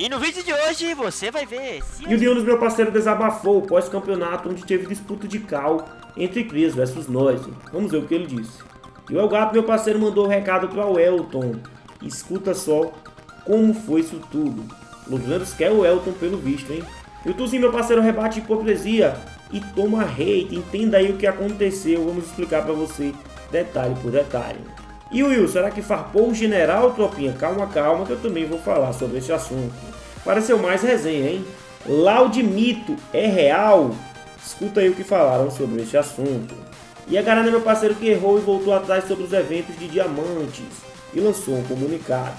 E no vídeo de hoje você vai ver se... E o Dionis, meu parceiro, desabafou pós-campeonato onde teve disputa de cal entre Cris versus nós. Vamos ver o que ele disse. E o Elgato, meu parceiro, mandou o um recado para o Elton. Escuta só como foi isso tudo. Los quer o Elton pelo visto, hein? E o Tuzinho, meu parceiro, rebate hipocrisia e toma hate. Entenda aí o que aconteceu. Vamos explicar para você detalhe por detalhe. E o Will, será que farpou o general, tropinha? Calma, calma, que eu também vou falar sobre esse assunto. Pareceu mais resenha, hein? Laudimito é real? Escuta aí o que falaram sobre esse assunto. E a Garana, meu parceiro, que errou e voltou atrás sobre os eventos de diamantes e lançou um comunicado.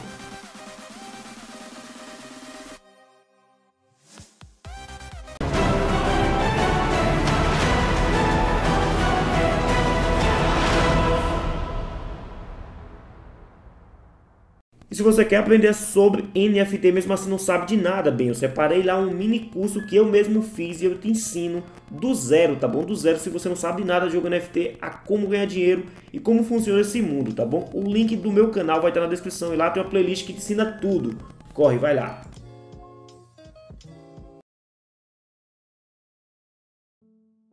E se você quer aprender sobre NFT, mesmo assim não sabe de nada, bem, eu separei lá um mini curso que eu mesmo fiz e eu te ensino do zero, tá bom? Do zero, se você não sabe nada de jogo NFT, a como ganhar dinheiro e como funciona esse mundo, tá bom? O link do meu canal vai estar na descrição e lá tem uma playlist que te ensina tudo. Corre, vai lá.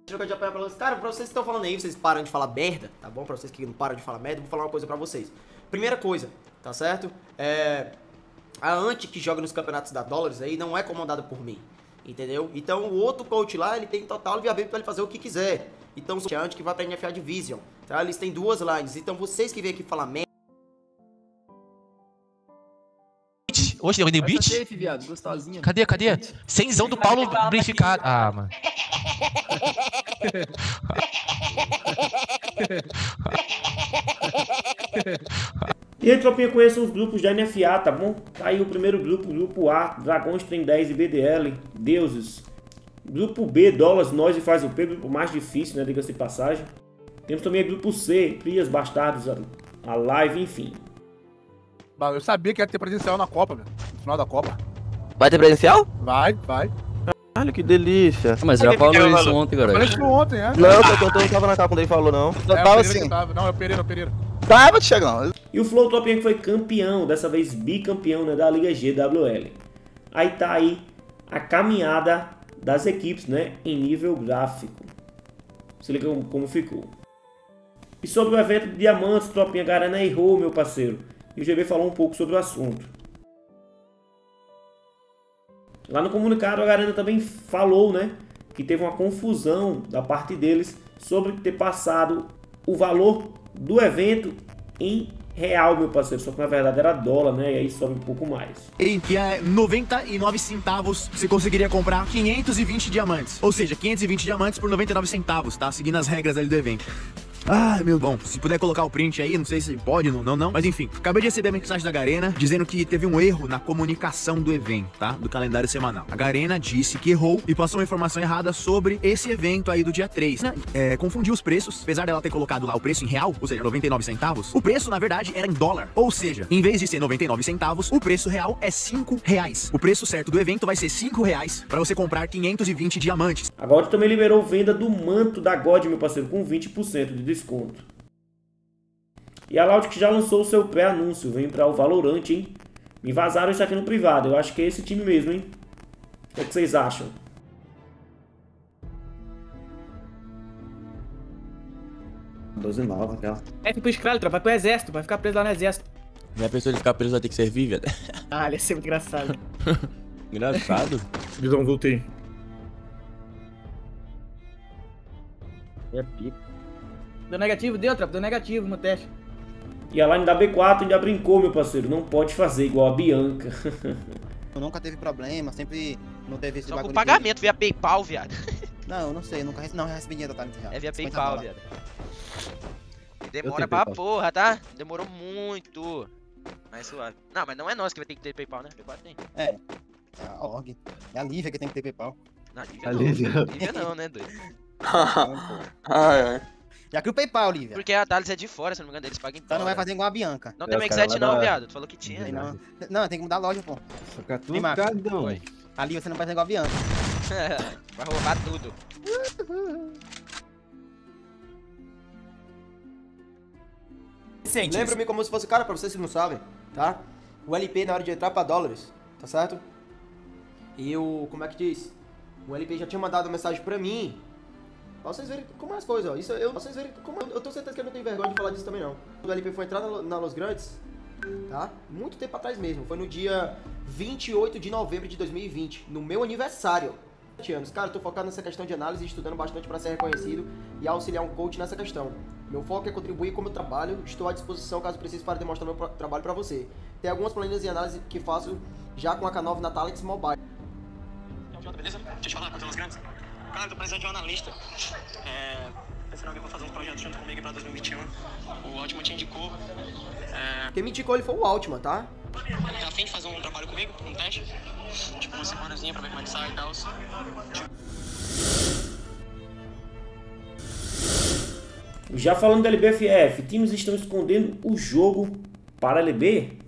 De vocês. Cara, pra vocês que estão falando aí, vocês param de falar merda, tá bom? Pra vocês que não param de falar merda, vou falar uma coisa pra vocês. Primeira coisa, tá certo? É, a Ante que joga nos campeonatos da Dólares aí não é comandada por mim, entendeu? Então o outro coach lá, ele tem total viabilidade para ele fazer o que quiser. Então o Ante que vai pra NFA Division, tá? Eles têm duas lines, então vocês que vêm aqui falar merda Hoje eu dei beat? Safe, viado, gostosinha. Cadê, cadê? Cenzão do Paulo brinchificado. Ah, mano. E aí, tropinha, conheçam os grupos da NFA, tá bom? Tá aí o primeiro grupo, grupo A, Dragões Trem 10 e BDL, Deuses. Grupo B, Dólares, Nós e Faz o P, grupo mais difícil, né, diga-se de passagem. Temos também o grupo C, Prias, Bastardos, a Live, enfim. Eu sabia que ia ter presencial na Copa, velho. No final da Copa. Vai ter presencial? Vai, vai. Caralho, que delícia. Mas já falou isso ontem, Eu falei galera. isso ontem, é? Não, eu, eu, não tava na capa quando ele falou, não. Eu É, o tava assim. tava. Não, é o Pereira, é o Pereira. Tava chegando. E o Flow Tropinha que foi campeão, dessa vez bicampeão né, da Liga GWL. Aí tá aí a caminhada das equipes né, em nível gráfico. Se liga como, como ficou. E sobre o evento de diamantes, Tropinha Garana errou, meu parceiro. E o GB falou um pouco sobre o assunto. Lá no comunicado, a Garana também falou né, que teve uma confusão da parte deles sobre ter passado o valor do evento em real, meu parceiro. Só que na verdade era dólar, né? E aí sobe um pouco mais. E que é 99 centavos você conseguiria comprar 520 diamantes. Ou seja, 520 diamantes por 99 centavos, tá? Seguindo as regras ali do evento. Ah, meu bom, se puder colocar o print aí, não sei se pode, não, não, não. Mas enfim, acabei de receber a mensagem da Garena dizendo que teve um erro na comunicação do evento, tá? Do calendário semanal. A Garena disse que errou e passou uma informação errada sobre esse evento aí do dia 3. Né? É, confundiu os preços, apesar dela ter colocado lá o preço em real, ou seja, 99 centavos. O preço, na verdade, era em dólar. Ou seja, em vez de ser 99 centavos, o preço real é 5 reais. O preço certo do evento vai ser 5 reais pra você comprar 520 diamantes. A God também liberou venda do manto da God, meu parceiro, com 20% de desconto. E a Loud que já lançou o seu pré-anúncio, vem para o Valorant, hein? Me vazaram isso aqui no privado, eu acho que é esse time mesmo, hein? O que, é que vocês acham? Doze nova, aquela. É tipo escravo, vai pro exército, vai ficar preso lá no exército. Já pensou ele ficar preso vai ter que servir, velho? Ah, ele ia ser muito engraçado. Engraçado. Visão, voltei. É pico. Deu negativo, deu, tropa, deu negativo no teste. E a line da B4 ainda brincou, meu parceiro. Não pode fazer igual a Bianca. Nunca teve problema, sempre não teve esse Só bagulho o pagamento via PayPal, viado. Não, eu não sei, nunca recebi, não recebi dinheiro da Real. É via 50 PayPal, viado. E Eu demora pra PayPal. porra, tá? Demorou muito. Mais suave. Não, mas não é nós que vai ter que ter PayPal, né? PayPal tem. É a org. É a Lívia que tem que ter PayPal. Não, Lívia A não. Lívia. Lívia não, né, doido? Ai, ai. Já que o PayPal, Lívia. Porque a Thales é de fora, se não me engano, eles pagam em Então não vai fazer igual a Bianca. Não É, tem os Max caras 7 lá não, da- viado. Tu falou que tinha. Tem né? não. Não, tem que mudar a loja, pô. Fica tudo Vem, Marcos. cagadão. Oi. A Lívia você não vai fazer igual a Bianca. vai roubar tudo. Lembra-me como se fosse, cara, pra vocês que não sabem, tá? O LP na hora de entrar pra dólares, tá certo? eu, como é que diz? O LP já tinha mandado uma mensagem pra mim. Pra vocês verem como é as coisas, ó. Isso eu, vocês verem como eu, eu tenho certeza que eu não tenho vergonha de falar disso também não. O LP foi entrar na, na Los Grandes, tá? Muito tempo atrás mesmo. Foi no dia 28 de novembro de 2020, no meu aniversário. 7 anos. Cara, eu tô focado nessa questão de análise e estudando bastante para ser reconhecido e auxiliar um coach nessa questão. Meu foco é contribuir com o meu trabalho, estou à disposição caso precise para demonstrar meu trabalho para você. Tem algumas planilhas de análise que faço já com a K9 na Talents Mobile. Beleza? Deixa eu falar, grandes. Cara, tô precisando de um analista. É, pensando em alguém pra fazer uns projetos junto comigo pra 2021. O Ótimo te indicou. É, Quem me indicou ele foi o Altman, tá? tá afim de fazer um trabalho comigo? Um teste? Tipo, uma semanazinha pra ver como é que sai e tal. Já falando da LBFF, times estão escondendo o jogo para a LB?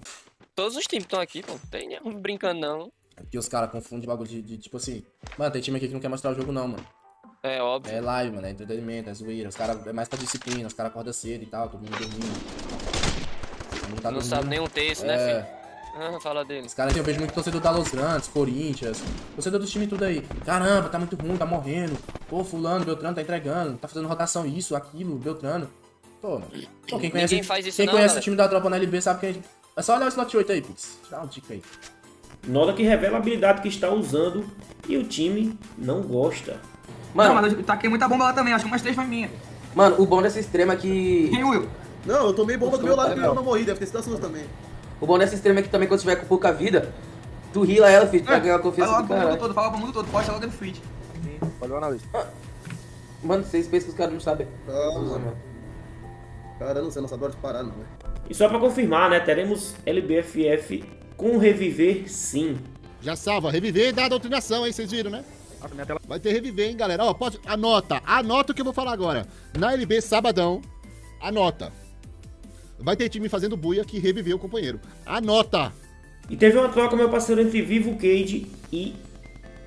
Todos os times estão aqui, pô. Não tem nenhum brincando, não. Porque os caras confundem bagulho de, de, tipo assim. Mano, tem time aqui que não quer mostrar o jogo, não, mano. É óbvio. É live, mano. É entretenimento, é zoeira. Os caras é mais pra disciplina, os caras acordam cedo e tal, todo mundo dormindo. Mundo tá não sabe nem um texto, né, É. filho? Ah, fala deles. Os caras, eu vejo muito torcedor da Los Grandes, Corinthians, torcedor dos times tudo aí. Caramba, tá muito ruim, tá morrendo. Pô, fulano, Beltrano tá entregando, tá fazendo rotação isso, aquilo, Beltrano. Pô, mano. Pô, quem conhece, Ninguém faz isso quem não, conhece o time da tropa na LB sabe que a gente... É só olhar o slot 8 aí, putz. Dá uma dica aí. Nota que revela a habilidade que está usando e o time não gosta. Mano, não, mas eu taquei muita bomba lá também, acho que umas três foi minha. Mano, o bom dessa extrema é que. Quem, Will? Não, eu tomei bomba do meu lado e eu não morri, deve ter sido a sua também. O bom dessa extrema é que também quando tiver com pouca vida, tu rila ela, filho, tu vai ganhar a confiança Fala do logo pro mundo cara. todo, fala pro mundo todo, posta logo no feed. Valeu, analista. Mano, vocês pensam que os caras não sabem. Calma. Cara, eu não sei, não sabe de parar, não, velho. E só para confirmar, né, teremos LBFF com reviver sim. Já salva, reviver e dar a doutrinação, hein? Vocês viram, né? Vai ter reviver, hein, galera? Ó, pode. Anota, anota o que eu vou falar agora. Na LB, sabadão, anota. Vai ter time fazendo buia que reviveu o companheiro. Anota! E teve uma troca, meu parceiro, entre Vivo Cage e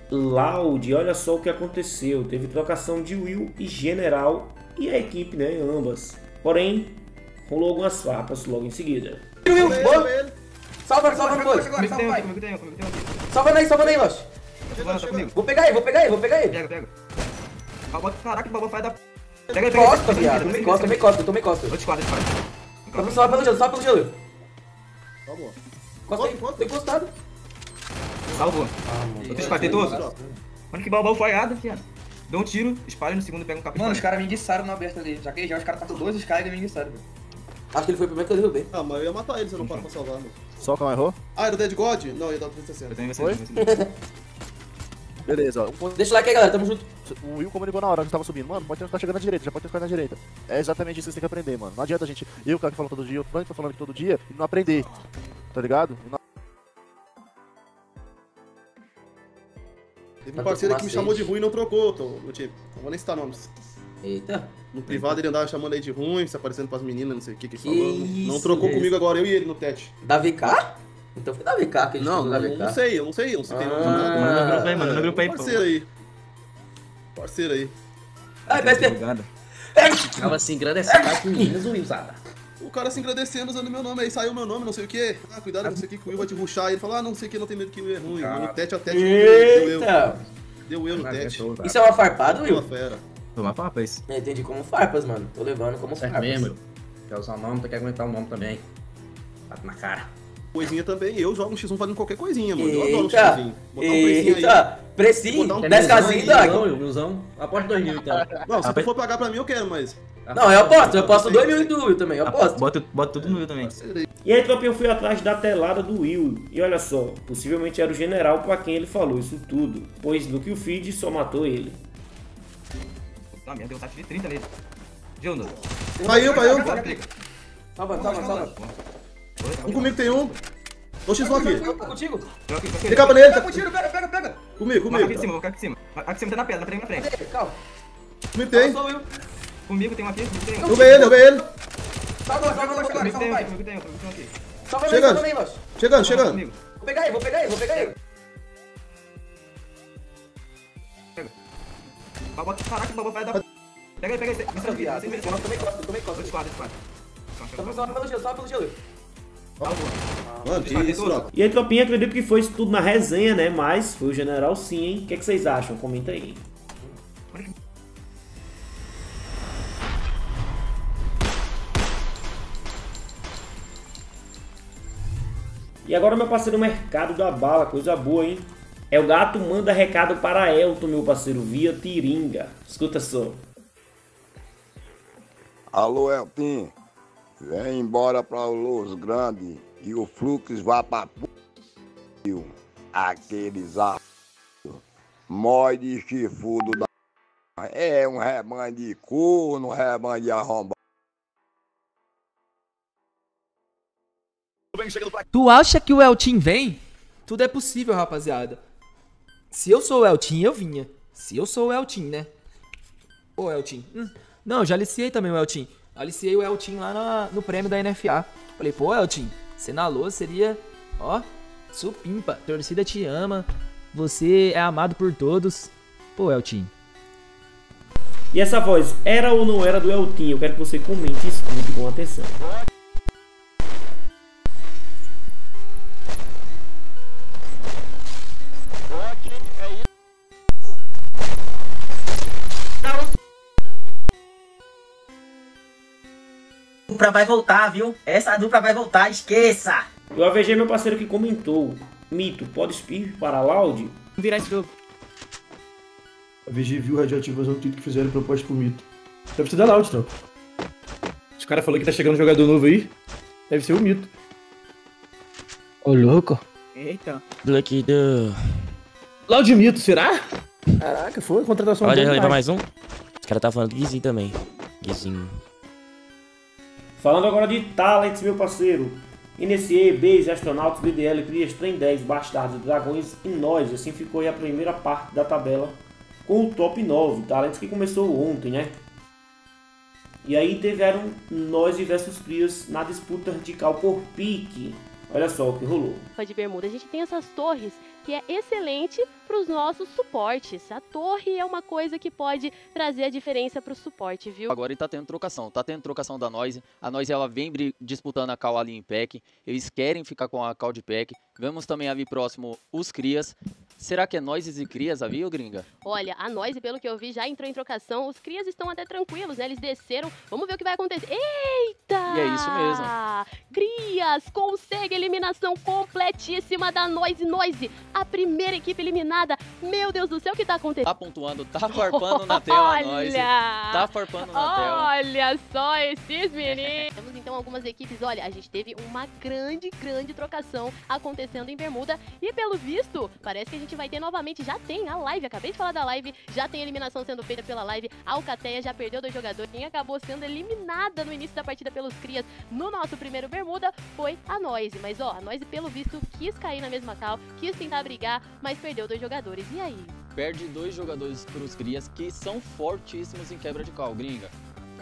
Loud. Olha só o que aconteceu. Teve trocação de Will e General e a equipe, né, ambas. Porém, rolou algumas farpas logo em seguida. Will. Salva, salva no dois. Comigo tem um, comigo tem um, comigo tem um aqui. Salva aí, salva aí, Lost. Tá. Vou pegar ele, vou pegar ele, vou pegar ele. Pega, pega. Caraca, o babota faz da... Pega, pega. Costa, viado. pega, costa, tomei pega. costa, tomei costa. Outro squad, outro squad. Vamos salvar pelo gelo, salva pelo gelo. Tá bom. Costa aí, tô encostado. Salvou. Outro squad, tentou? Mano, que baú falhado, fiado. Deu um tiro, espalha no segundo e pega um capitão. Mano, os caras me enguiçaram na aberta ali. Já que já os caras passam dois, os caras me enguiçaram, velho. Acho que ele foi o primeiro que eu derrubei. Ah, mas eu ia matar ele se eu não paro pra salvar, mano. Só que não errou? Ah, era o Dead God? Não, ia dar 360. Eu tenho Foi? Beleza, ó. Deixa o like aí, galera, tamo junto. O Will comunicou na hora que tava subindo. Mano, pode ter que tá chegando na direita, já pode ter que tá na direita. É exatamente isso que vocês têm que aprender, mano. Não adianta a gente. Eu, cara que falo todo dia, o Frank tá falando aqui todo dia, e não aprender. Tá ligado? E não- Teve um parceiro que me chamou de ruim e não trocou, tô, no time. Não vou nem citar nomes. Eita. No privado ele andava chamando aí de ruim, se aparecendo pras meninas, não sei o que que, Que ele falou. Não- não isso, trocou velho. comigo agora, eu e ele no tete. Da VK? Então foi da VK que ele Não, não, VK. não sei, eu não sei, eu não sei. Ah. não, Manda no grupo aí, manda no grupo aí, pô. Parceiro aí. Parceiro aí. Ai, PSP. Obrigado. Tava assim, agradecendo com meninas, Wilzada. O cara se agradecendo usando meu nome, aí saiu meu nome, não sei o que. Ah, cuidado, não sei o que, que o Will vai te ruxar. E ele falou, ah, não sei o que, não tem medo que o Will é ruim. Ah. No tete a tete, deu eu. Deu eu no tete. Isso é uma farpada, Uma Will? fera. Foi uma farpa isso. Eu entendi como farpas, mano. Tô levando como Certo farpas. mesmo. Quer usar o nome, tu quer aguentar o nome também. Bate na cara. Coisinha também, eu jogo um X1 fazendo qualquer coisinha, mano. Eu adoro um Eita. Xzinho. Botar um precinho aí. Eita. Precinho? Botar um 10 casinhas, Doc? Não, Wilzão. Aposta dois mil, então. Não, se tu for pagar pra mim, eu quero, mas. Não, eu aposto. Eu aposto 2 mil do Will também. Eu aposto. Bota, bota tudo no Will também. E aí, tropinha, eu fui atrás da telada do Will. E olha só, possivelmente era o general pra quem ele falou isso tudo. Pois no que o feed só matou ele. Não, minha deu um tap de 30 nele. Juno. Caiu, caiu. Salva, salva, salva. Um comigo tem um. Dois X1 aqui. Tá contigo? Tem capa nele, tá- Tá tiro, pega, pega, pega. Comigo, ficar aqui comigo. de cima, vou ficar aqui de cima. Aqui de cima tá na pedra, na pedra na frente. Calma. Comigo tem. Comigo tem um aqui, comigo. Derrubei ele, derrubei ele. Salva, salva, salva, Comigo tem um salva. aqui, comigo tem um, comigo Chegando. Chegando, chegando. Comigo. Vou pegar ele, vou pegar ele, vou pegar ele. Babota, caraca, o babota vai dar... Pega ele, pega ele. É viado. Eu tomei costa, eu tomei costa. Squad. Salva, salva pelo gelo, salva pelo gelo. Mano, que isso, Broco? E aí, tropinha, acredito que foi isso tudo na resenha, né? Mas foi o general sim, hein? O que, é que vocês acham? Comenta aí. E agora, meu parceiro, o mercado da bala, coisa boa, hein? É o gato manda recado para Elton, meu parceiro, via Tiringa. Escuta só. Alô, Elton. Vem embora para o Los Grande e o Flux vá para Aqueles a mói de chifrudo da. É um rebanho de corno, um rebanho de arrombado. Tu acha que o Eltin vem? Tudo é possível, rapaziada. Se eu sou o Eltin, eu vinha. Se eu sou o Eltin, né? Ô, Eltin. Hum. Não, já aliciei também o Eltin. Aliciei o Eltin lá na- no prêmio da NFA. Falei, pô, Eltin, você na lua seria, ó, supimpa. Torcida te ama. Você é amado por todos. Pô, Eltin. E essa voz era ou não era do Eltinho? Eu quero que você comente e escute com atenção. Dupla vai voltar, viu? Essa dupla vai voltar, esqueça! E o AVG, meu parceiro, que comentou. Mito, pode spir para Loud? Virar esse jogo. A VG viu o Radioativo fazendo tudo que fizeram proposta pro Mito. Deve ser da Loud, trampo. Os caras falaram que tá chegando um jogador novo aí. Deve ser o Mito. Ô, louco. Eita. Black do. Loud Mito, será? Caraca, foi contratação Olha, demais. mais um? Os caras tá falando do Guizinho também. Guizinho. Falando agora de talents, meu parceiro. NSE, Base, Astronauts, BDL, Crias, Trem 10, Bastardos, Dragões e nós. Assim ficou aí a primeira parte da tabela com o top 9. Talents que começou ontem, né? E aí tiveram nós versus Crias na disputa vertical por pique. Olha só o que rolou. de bermuda, a gente tem essas torres que é excelente para os nossos suportes. A torre é uma coisa que pode trazer a diferença para o suporte, viu? Agora ele tá tendo trocação, tá tendo trocação da Noise. A Noise ela vem disputando a cal ali em pack. Eles querem ficar com a cal de pack. Vemos também ali próximo os Crias. Será que é Noises e Crias ali, ô gringa? Olha, a Noise, pelo que eu vi, já entrou em trocação. Os crias estão até tranquilos, né? Eles desceram. Vamos ver o que vai acontecer. Eita! E é isso mesmo. Crias consegue a eliminação completíssima da Noise. Noise, a primeira equipe eliminada. Meu Deus do céu, o que tá acontecendo? Tá pontuando, tá farpando na tela a Noise. Olha! Tá farpando na tela. Olha só esses meninos. Temos então algumas equipes. Olha, a gente teve uma grande, grande trocação acontecendo em Bermuda. E pelo visto, parece que a gente vai ter novamente. Já tem a live. Acabei de falar da live. Já tem eliminação sendo feita pela live. A Alcateia já perdeu dois jogadores. Quem acabou sendo eliminada no início da partida pelos Crias no nosso primeiro Bermuda foi a Noise. Mas ó, a Noise, pelo visto, quis cair na mesma cal, quis tentar brigar, mas perdeu dois jogadores. E aí? Perde dois jogadores pros Crias que são fortíssimos em quebra de cal, gringa.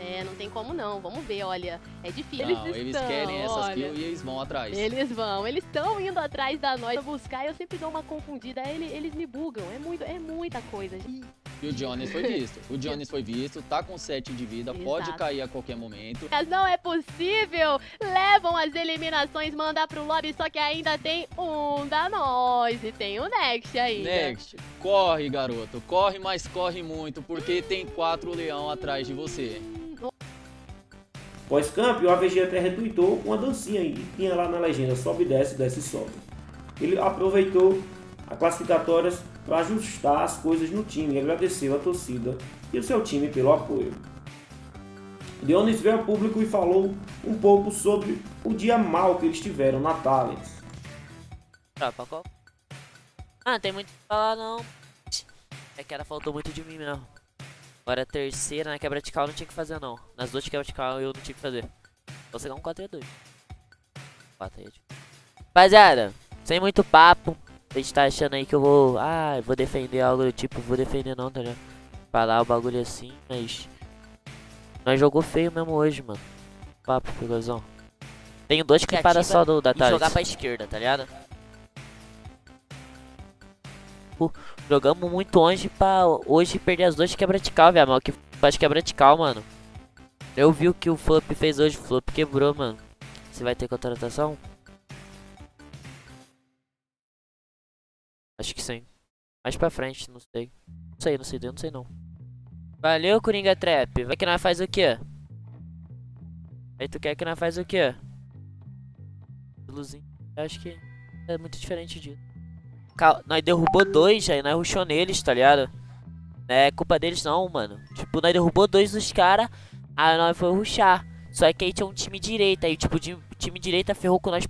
É, não tem como não. Vamos ver, olha. É difícil. Não, eles estão, querem essas olha. kills e eles vão atrás. Eles vão, eles estão indo atrás da nós pra buscar. Eu sempre dou uma confundida. Ele- Eles me bugam. É muito, é muita coisa. gente. E o Jones foi visto. O Jones foi visto, tá com 7 de vida, pode Exato. cair a qualquer momento. Mas não é possível. Levam as eliminações, mandar pro lobby. Só que ainda tem um da nós. E tem o Next ainda. Next, corre, garoto. Corre, mas corre muito, porque tem quatro leão atrás de você. Pós-camp, o AVG até retweetou uma dancinha que tinha lá na legenda, sobe, desce, desce, sobe. Ele aproveitou as classificatórias para ajustar as coisas no time e agradeceu a torcida e o seu time pelo apoio. Dionis veio ao público e falou um pouco sobre o dia mal que eles tiveram na Talents. Ah, não tem muito o que falar não. É que ela faltou muito de mim mesmo. Agora a terceira na quebra de cal não tinha que fazer não. Nas duas de quebra de cal eu não tinha que fazer. Vou pegar um 4 e 2. 4 aí. Rapaziada, sem muito papo. A gente tá achando aí que eu vou. Ah, eu vou defender algo do tipo. Vou defender não, tá ligado? Falar o bagulho assim, mas. Nós jogou feio mesmo hoje, mano. Papo, pegozão. Tenho dois clipadas só do da e tarde. jogar pra esquerda, tá ligado? tipo, jogamos muito longe pra hoje perder as duas quebra-de-cal, velho. Que faz quebra-de-cal, mano. Eu vi o que o Flop fez hoje, o Flop quebrou, mano. Você vai ter contratação? Acho que sim. Mais pra frente, não sei. Não sei, não sei, não sei não. Valeu, Coringa Trap. Vai que nós faz o quê? Aí tu quer que nós faz o quê? Luzinho. Acho que é muito diferente disso. Nós derrubou dois, aí nós rushou neles, tá ligado? Não é culpa deles não, mano. Tipo, nós derrubou dois dos caras, aí nós foi rushar. Só que aí tinha um time direita, aí tipo, de- o time direita ferrou com nós.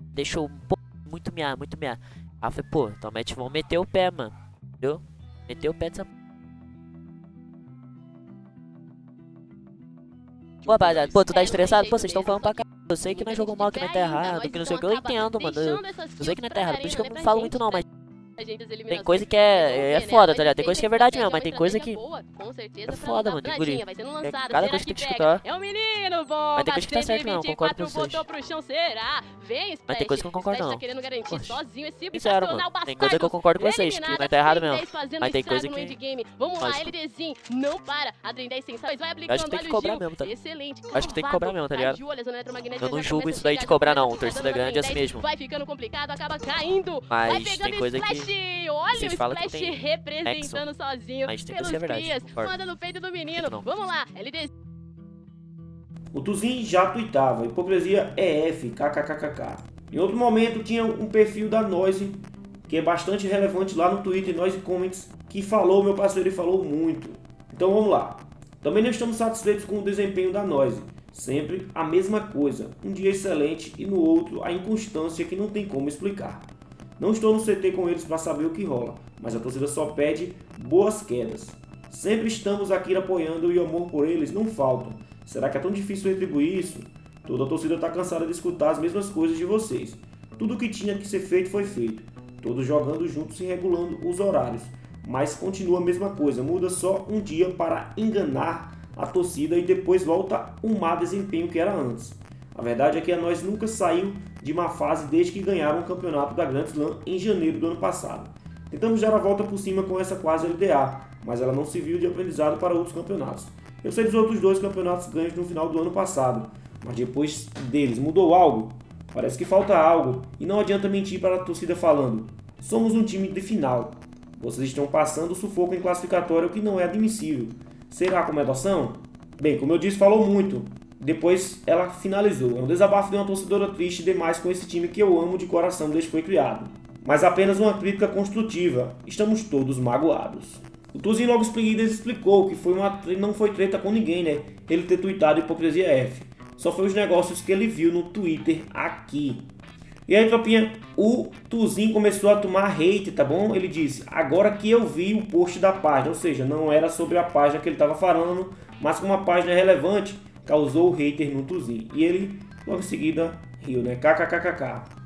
Deixou pô, muito miar, muito miar. Aí falei, pô, então mete, vamos meter o pé, mano. Entendeu? Meter o pé dessa... Pô, rapaziada, pô, tu tá estressado? Pô, vocês estão falando pra caralho. Eu sei que nós jogamos mal, que nós tá errado, que não sei o que. Eu entendo, mano. Eu, sei que não tá errado, por isso que eu não falo muito não, mas... Tem coisa que é, é foda, tá ligado? Tem coisa que é verdade mesmo, mas tem coisa que... É foda, mano, tem guri. É cada coisa que tem que escutar. É o menino bom. Mas tem coisa que tá certo mesmo, concordo com vocês. Mas tem coisa que eu não concordo, não. tá Sincero, mano. Tem coisa que eu concordo com vocês, que nós tá errado mesmo. Mas tem coisa que... Vamos lá. LDzinho, não para. Adrien 10 sensações, vai aplicando acho que tem que cobrar mesmo, tá? Excelente. Acho que tem que cobrar mesmo, tá ligado? Eu não julgo isso daí de cobrar não, torcida grande é assim 10, mesmo. Vai ficando complicado, acaba caindo. Mas vai tem coisa que Splash. Olha o Splash tem representando sozinho Mas tem que pelos Crias. concordo. Manda no peito do menino. Vamos lá, LD O Tuzin já tuitava, hipocrisia é F, kkkk. Em outro momento tinha um perfil da Noise, que é bastante relevante lá no Twitter, Noise Comments, que falou, meu parceiro, e falou muito. Então vamos lá. Também não estamos satisfeitos com o desempenho da Noise. Sempre a mesma coisa, um dia excelente e no outro a inconstância que não tem como explicar. Não estou no CT com eles para saber o que rola, mas a torcida só pede boas quedas. Sempre estamos aqui apoiando e o amor por eles não falta. Será que é tão difícil retribuir isso? Toda a torcida está cansada de escutar as mesmas coisas de vocês. Tudo o que tinha que ser feito foi feito. Todos jogando juntos e regulando os horários. Mas continua a mesma coisa, muda só um dia para enganar a torcida e depois volta um má desempenho que era antes. A verdade é que a nós nunca saiu de uma fase desde que ganharam o campeonato da Grand Slam em janeiro do ano passado. Tentamos dar a volta por cima com essa quase LDA, mas ela não serviu de aprendizado para outros campeonatos. Eu sei dos outros dois campeonatos ganhos no final do ano passado, mas depois deles mudou algo? Parece que falta algo, e não adianta mentir para a torcida falando: somos um time de final. Vocês estão passando sufoco em classificatório, o que não é admissível. Será como adoção? Bem, como eu disse, falou muito. Depois ela finalizou. É um desabafo de uma torcedora triste demais com esse time que eu amo de coração desde que foi criado. Mas apenas uma crítica construtiva. Estamos todos magoados. O Tuzinho logo em explicou que foi uma, não foi treta com ninguém, né? Ele ter tweetado hipocrisia F. Só foi os negócios que ele viu no Twitter aqui. E aí, tropinha, o Tuzinho começou a tomar hate, tá bom? Ele disse, agora que eu vi o post da página, ou seja, não era sobre a página que ele estava falando, mas como uma página relevante, causou o hater no Tuzinho. E ele, logo em seguida, riu, né? KKKKK.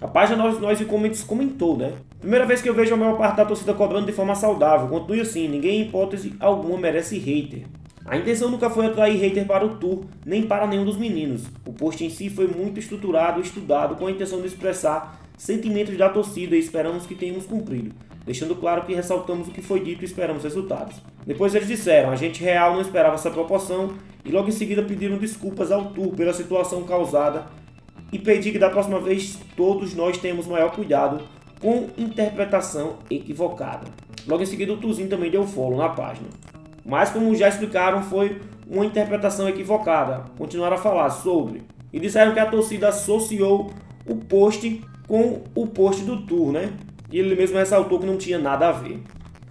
A página Nós, Nós e Comments comentou, né? Primeira vez que eu vejo a maior parte da torcida cobrando de forma saudável. Continue assim, ninguém em hipótese alguma merece hater. A intenção nunca foi atrair hater para o tour, nem para nenhum dos meninos. O post em si foi muito estruturado e estudado com a intenção de expressar sentimentos da torcida e esperamos que tenhamos cumprido. Deixando claro que ressaltamos o que foi dito e esperamos resultados. Depois eles disseram, a gente real não esperava essa proporção e logo em seguida pediram desculpas ao tour pela situação causada e pedir que da próxima vez todos nós tenhamos maior cuidado com interpretação equivocada. Logo em seguida o Tuzinho também deu follow na página. Mas como já explicaram, foi uma interpretação equivocada. Continuaram a falar sobre. E disseram que a torcida associou o post com o post do tour, né? E ele mesmo ressaltou que não tinha nada a ver.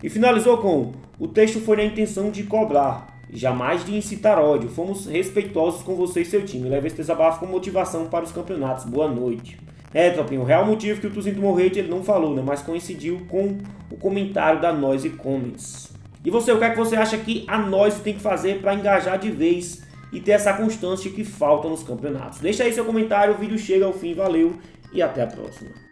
E finalizou com: o texto foi na intenção de cobrar, jamais de incitar ódio. Fomos respeitosos com você e seu time. Leve esse desabafo com motivação para os campeonatos. Boa noite. É, Tropinho, o real motivo que o Tuzinho tomou hate ele não falou, né? Mas coincidiu com o comentário da Noise Comments. E você, o que é que você acha que a Noise tem que fazer para engajar de vez e ter essa constância que falta nos campeonatos? Deixa aí seu comentário, o vídeo chega ao fim, valeu e até a próxima.